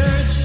church.